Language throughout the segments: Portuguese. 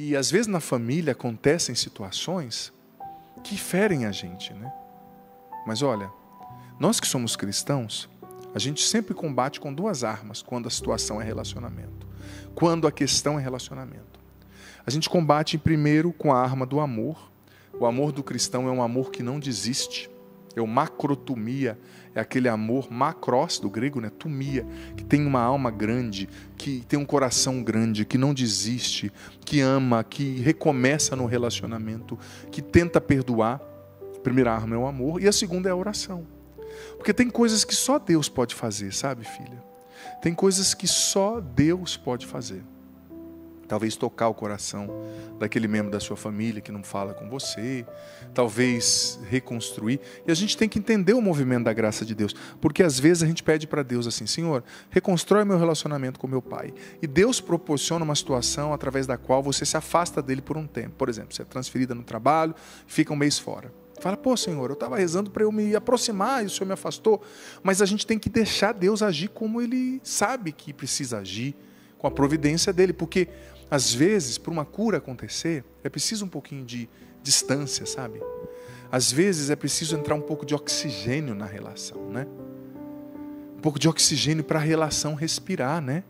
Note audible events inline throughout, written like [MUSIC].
E às vezes na família acontecem situações que ferem a gente, né? Mas olha, nós que somos cristãos, a gente sempre combate com duas armas quando a situação é relacionamento. Quando a questão é relacionamento. A gente combate primeiro com a arma do amor. O amor do cristão é um amor que não desiste. É o macrotumia, é aquele amor macros do grego, né? Tumia, que tem uma alma grande, que tem um coração grande, que não desiste, que ama, que recomeça no relacionamento, que tenta perdoar. A primeira arma é o amor e a segunda é a oração. Porque tem coisas que só Deus pode fazer, sabe, filha? Tem coisas que só Deus pode fazer. Talvez tocar o coração daquele membro da sua família que não fala com você, talvez reconstruir. E a gente tem que entender o movimento da graça de Deus, porque às vezes a gente pede para Deus assim: Senhor, reconstrói meu relacionamento com meu pai. E Deus proporciona uma situação através da qual você se afasta dele por um tempo. Por exemplo, você é transferida no trabalho, fica um mês fora. Fala, pô, Senhor, eu estava rezando para eu me aproximar e o Senhor me afastou. Mas a gente tem que deixar Deus agir como Ele sabe que precisa agir, com a providência dele. Porque, às vezes, para uma cura acontecer, é preciso um pouquinho de distância, sabe? Às vezes é preciso entrar um pouco de oxigênio na relação, né? Um pouco de oxigênio para a relação respirar, né?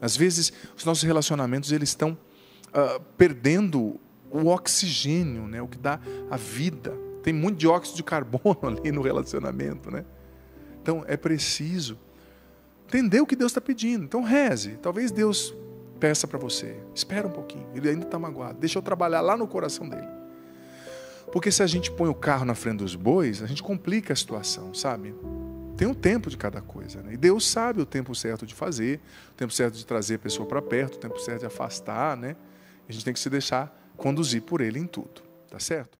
Às vezes, os nossos relacionamentos eles estão uh, perdendo o oxigênio, né? o que dá a vida. Tem muito dióxido de carbono [LAUGHS] ali no relacionamento, né? Então é preciso entender o que Deus está pedindo. Então reze. Talvez Deus peça para você. Espera um pouquinho. Ele ainda está magoado. Deixa eu trabalhar lá no coração dele. Porque se a gente põe o carro na frente dos bois, a gente complica a situação, sabe? Tem um tempo de cada coisa. Né? E Deus sabe o tempo certo de fazer, o tempo certo de trazer a pessoa para perto, o tempo certo de afastar. Né? A gente tem que se deixar conduzir por Ele em tudo. Tá certo?